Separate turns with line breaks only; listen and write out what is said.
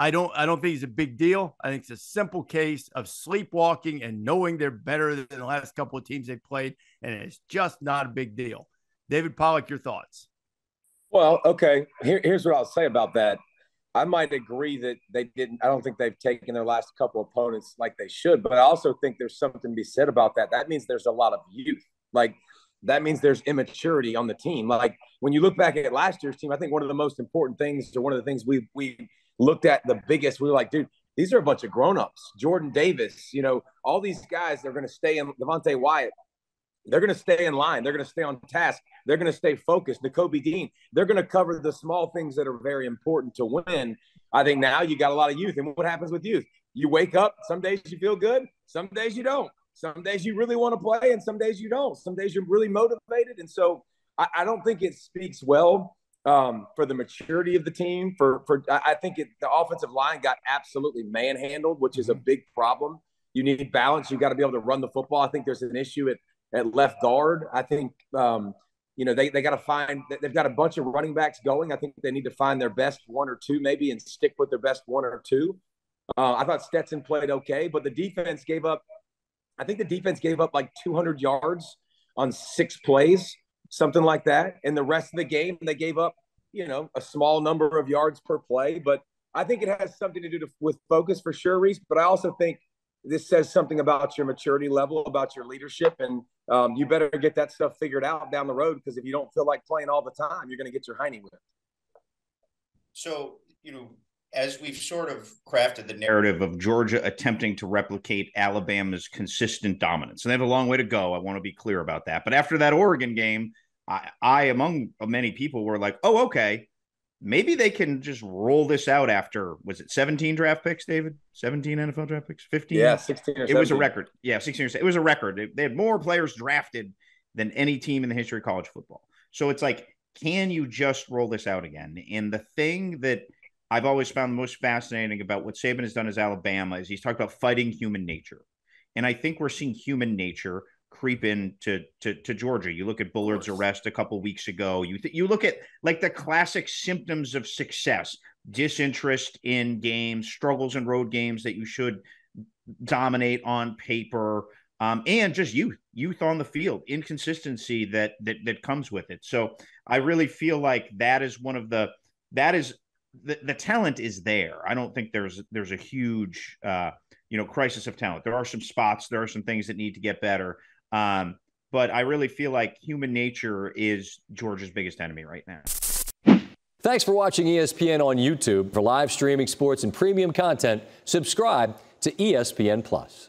I don't I don't think it's a big deal. I think it's a simple case of sleepwalking and knowing they're better than the last couple of teams they've played, and it's just not a big deal. David Pollack, your thoughts?
Well, okay. Here, here's what I'll say about that. I might agree that they didn't. I don't think they've taken their last couple of opponents like they should, but I also think there's something to be said about that. That means there's a lot of youth. Like that means there's immaturity on the team. Like when you look back at last year's team, I think one of the most important things, or one of the things we we looked at the biggest, we were like, dude, these are a bunch of grown-ups. Jordan Davis, you know, all these guys, they're going to stay in Devonte Wyatt. They're going to stay in line. They're going to stay on task. They're going to stay focused. Nakobe Dean, they're going to cover the small things that are very important to win. I think now you got a lot of youth. And what happens with youth? You wake up, some days you feel good, some days you don't. Some days you really want to play, and some days you don't. Some days you're really motivated. And so I, I don't think it speaks well um, for the maturity of the team. For for I think it, the offensive line got absolutely manhandled, which is a mm-hmm. big problem. You need balance. You got to be able to run the football. I think there's an issue at at left guard. I think um, you know they they got to find they've got a bunch of running backs going. I think they need to find their best one or two maybe and stick with their best one or two. Uh, I thought Stetson played okay, but the defense gave up I think the defense gave up like 200 yards on six plays, something like that. And the rest of the game, they gave up, you know, a small number of yards per play. But I think it has something to do to, with focus for sure, Rece. But I also think this says something about your maturity level, about your leadership, and um, you better get that stuff figured out down the road because if you don't feel like playing all the time, you're going to get your hiney whipped.
So, you know, as we've sort of crafted the narrative of Georgia attempting to replicate Alabama's consistent dominance, and they have a long way to go. I want to be clear about that. But after that Oregon game, I, I among many people were like, "Oh, okay, maybe they can just roll this out after was it 17 draft picks, David? 17 NFL draft picks, 15?
Yeah, 16
It was a record. Yeah, 16 or it was a record. They had more players drafted than any team in the history of college football. So it's like, can you just roll this out again? And the thing that I've always found the most fascinating about what Saban has done as Alabama is he's talked about fighting human nature. And I think we're seeing human nature creep into to, to Georgia. You look at Bullard's arrest a couple weeks ago. You th- you look at like the classic symptoms of success: disinterest in games, struggles in road games that you should dominate on paper, um, and just youth, youth on the field, inconsistency that that that comes with it. So I really feel like that is one of the that is the, the talent is there. I don't think there's there's a huge uh, you know crisis of talent. There are some spots, there are some things that need to get better. Um, but I really feel like human nature is Georgia's biggest enemy right now.
Thanks for watching ESPN on YouTube. For live streaming sports and premium content, subscribe to ESPN Plus.